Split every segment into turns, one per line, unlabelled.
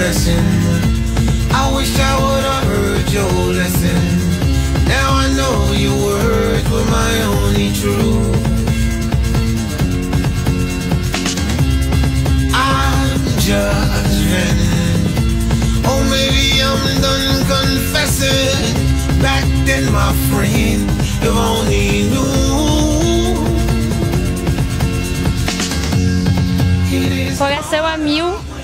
blessing. I wish I would've heard your lesson. Now I know your words were my only truth. I'm just venting. Oh, maybe I'm done confessing. Back then, my friend, if only knew.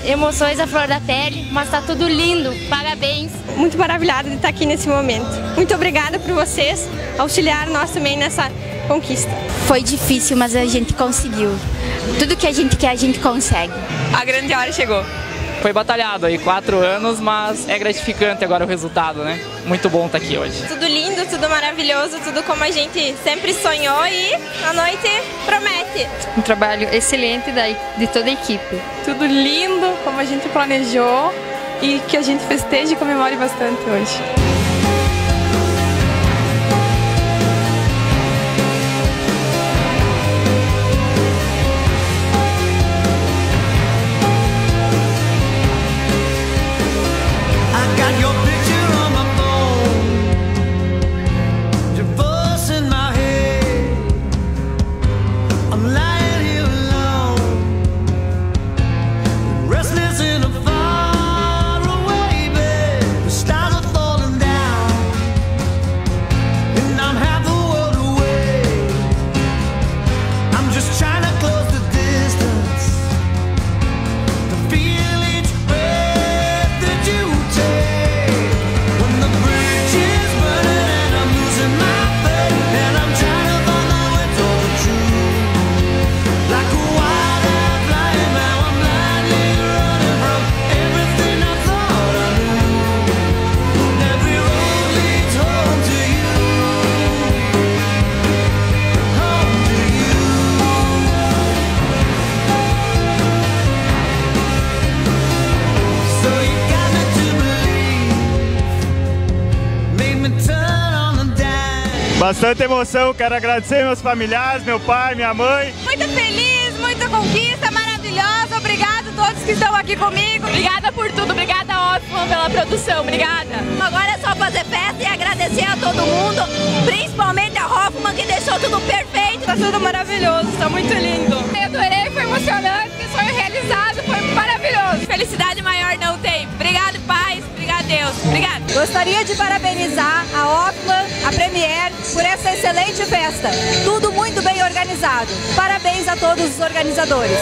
Emoções à flor da pele, mas tá tudo lindo. Parabéns.
Muito maravilhada de estar aqui nesse momento. Muito obrigada por vocês auxiliar nós também nessa conquista.
Foi difícil, mas a gente conseguiu. Tudo que a gente quer, a gente consegue.
A grande hora chegou.
Foi batalhado aí, quatro anos, mas é gratificante agora o resultado, né? Muito bom estar aqui hoje.
Tudo lindo, tudo maravilhoso, tudo como a gente sempre sonhou e a noite promete.
Um trabalho excelente da, de toda a equipe. Tudo lindo, como a gente
planejou e que a
gente festeje e comemore bastante hoje.
Bastante emoção, quero agradecer meus familiares, meu pai, minha mãe.
Muito feliz, muita conquista maravilhosa. Obrigado a todos que estão aqui comigo. Obrigada por tudo, obrigada Hoffman pela produção, obrigada. Agora é só fazer festa e agradecer a todo mundo, principalmente a Hoffman que deixou tudo perfeito. Tá tudo maravilhoso, tá muito lindo. Eu adorei, foi emocionante, sonho realizado, foi maravilhoso. Felicidade maior não tem. Obrigado, paz. Obrigado, Deus. Obrigado.
Gostaria de parabenizar a Oplan, a Premier, por essa excelente festa. Tudo muito bem organizado. Parabéns a todos os organizadores.